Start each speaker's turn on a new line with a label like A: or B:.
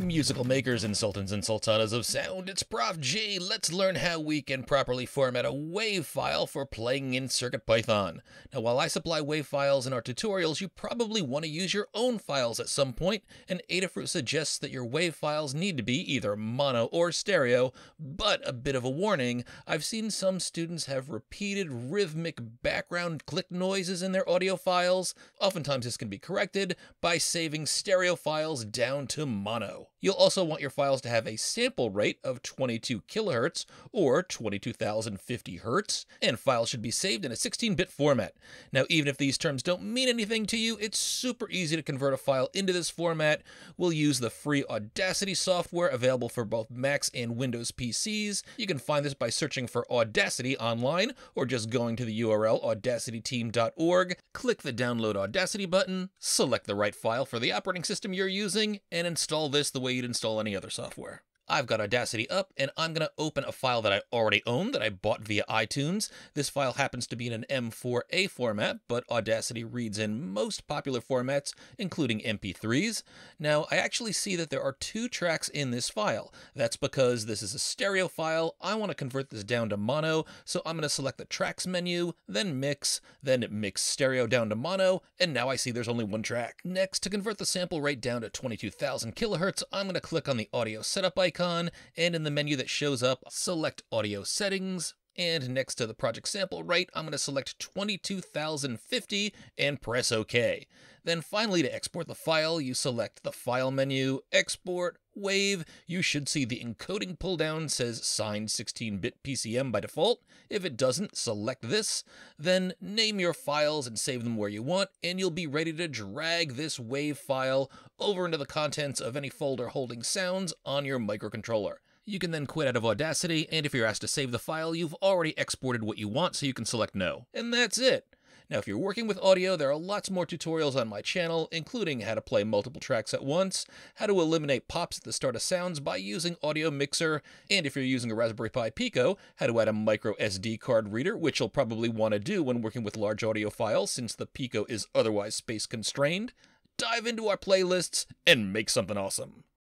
A: Musical makers and sultans and sultanas of sound, it's Prof G. Let's learn how we can properly format a WAV file for playing in CircuitPython. Now, while I supply WAV files in our tutorials, you probably want to use your own files at some point, and Adafruit suggests that your WAV files need to be either mono or stereo, but a bit of a warning, I've seen some students have repeated rhythmic background click noises in their audio files. Oftentimes this can be corrected by saving stereo files down to mono. You'll also want your files to have a sample rate of 22 kilohertz or 22,050 hertz, and files should be saved in a 16-bit format. Now, even if these terms don't mean anything to you, it's super easy to convert a file into this format. We'll use the free Audacity software available for both Macs and Windows PCs. You can find this by searching for Audacity online or just going to the URL audacityteam.org, click the download Audacity button, select the right file for the operating system you're using, and install this the way you'd install any other software. I've got Audacity up and I'm going to open a file that I already own that I bought via iTunes. This file happens to be in an M4A format, but Audacity reads in most popular formats, including MP3s. Now, I actually see that there are two tracks in this file. That's because this is a stereo file. I want to convert this down to mono, so I'm going to select the tracks menu, then mix, then mix stereo down to mono, and now I see there's only one track. Next, to convert the sample rate down to 22,000 kilohertz, I'm going to click on the audio setup icon icon, and in the menu that shows up, select Audio Settings, and next to the project sample rate, I'm going to select 22,050 and press OK. Then finally, to export the file, you select the File menu, Export, Wave. You should see the encoding pull down says signed 16-bit PCM by default. If it doesn't, select this. Then name your files and save them where you want, and you'll be ready to drag this WAV file over into the contents of any folder holding sounds on your microcontroller. You can then quit out of Audacity, and if you're asked to save the file, you've already exported what you want, so you can select No. And that's it. Now, if you're working with audio, there are lots more tutorials on my channel, including how to play multiple tracks at once, how to eliminate pops at the start of sounds by using Audio Mixer, and if you're using a Raspberry Pi Pico, how to add a micro SD card reader, which you'll probably want to do when working with large audio files since the Pico is otherwise space constrained. Dive into our playlists and make something awesome.